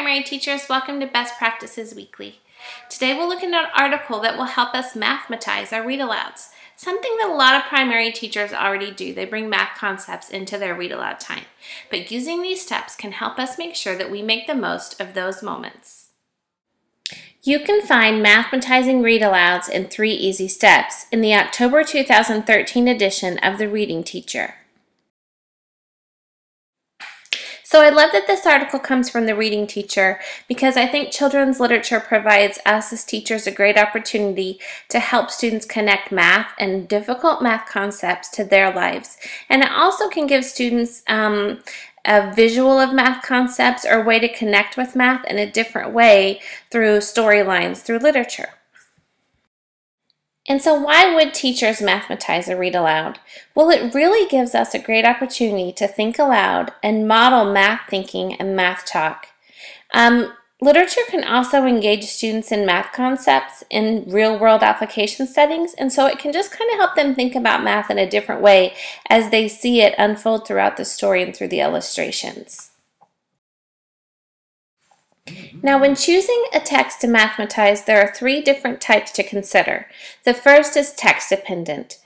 primary teachers, welcome to Best Practices Weekly. Today we'll look at an article that will help us mathematize our read alouds, something that a lot of primary teachers already do. They bring math concepts into their read aloud time. But using these steps can help us make sure that we make the most of those moments. You can find Mathematizing Read Alouds in three easy steps in the October 2013 edition of The Reading Teacher. So I love that this article comes from the reading teacher because I think children's literature provides us as teachers a great opportunity to help students connect math and difficult math concepts to their lives. And it also can give students um, a visual of math concepts or a way to connect with math in a different way through storylines, through literature. And so why would teachers mathematize or read aloud? Well, it really gives us a great opportunity to think aloud and model math thinking and math talk. Um, literature can also engage students in math concepts in real-world application settings, and so it can just kind of help them think about math in a different way as they see it unfold throughout the story and through the illustrations. Now, when choosing a text to mathematize, there are three different types to consider. The first is text dependent.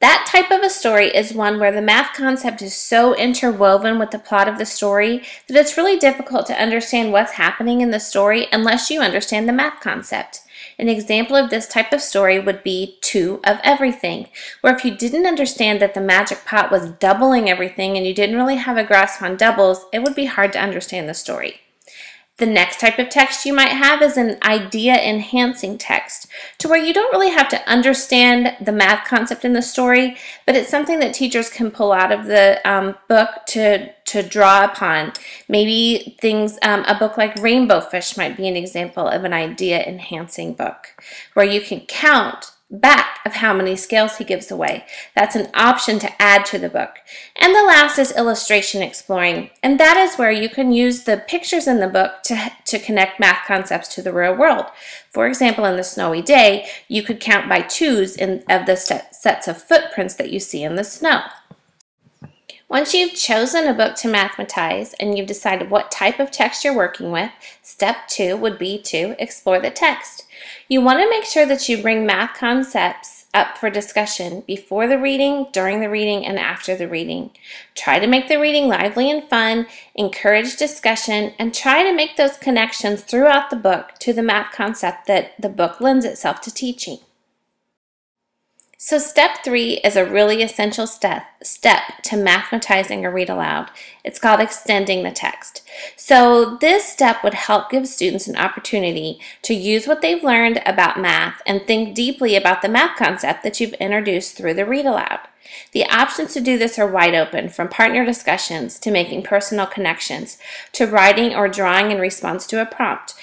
That type of a story is one where the math concept is so interwoven with the plot of the story that it's really difficult to understand what's happening in the story unless you understand the math concept. An example of this type of story would be Two of Everything, where if you didn't understand that the magic pot was doubling everything and you didn't really have a grasp on doubles, it would be hard to understand the story. The next type of text you might have is an idea enhancing text, to where you don't really have to understand the math concept in the story, but it's something that teachers can pull out of the um, book to, to draw upon. Maybe things, um, a book like Rainbow Fish might be an example of an idea enhancing book, where you can count back of how many scales he gives away. That's an option to add to the book. And the last is illustration exploring, and that is where you can use the pictures in the book to, to connect math concepts to the real world. For example, in the snowy day, you could count by twos in, of the sets of footprints that you see in the snow. Once you've chosen a book to mathematize and you've decided what type of text you're working with, step two would be to explore the text. You want to make sure that you bring math concepts up for discussion before the reading, during the reading, and after the reading. Try to make the reading lively and fun, encourage discussion, and try to make those connections throughout the book to the math concept that the book lends itself to teaching. So step three is a really essential step, step to mathematizing a read aloud. It's called extending the text. So this step would help give students an opportunity to use what they've learned about math and think deeply about the math concept that you've introduced through the read aloud. The options to do this are wide open, from partner discussions to making personal connections, to writing or drawing in response to a prompt,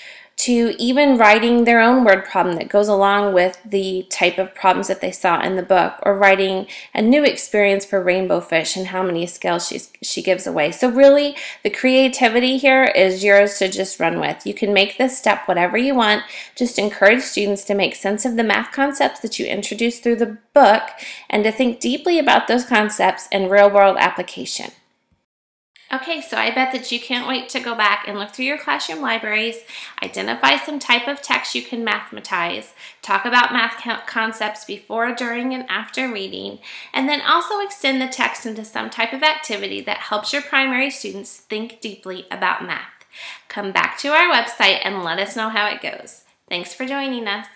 to even writing their own word problem that goes along with the type of problems that they saw in the book, or writing a new experience for Rainbow Fish and how many scales she's, she gives away. So really, the creativity here is yours to just run with. You can make this step whatever you want. Just encourage students to make sense of the math concepts that you introduce through the book and to think deeply about those concepts in real-world application. Okay, so I bet that you can't wait to go back and look through your classroom libraries, identify some type of text you can mathematize, talk about math concepts before, during, and after reading, and then also extend the text into some type of activity that helps your primary students think deeply about math. Come back to our website and let us know how it goes. Thanks for joining us.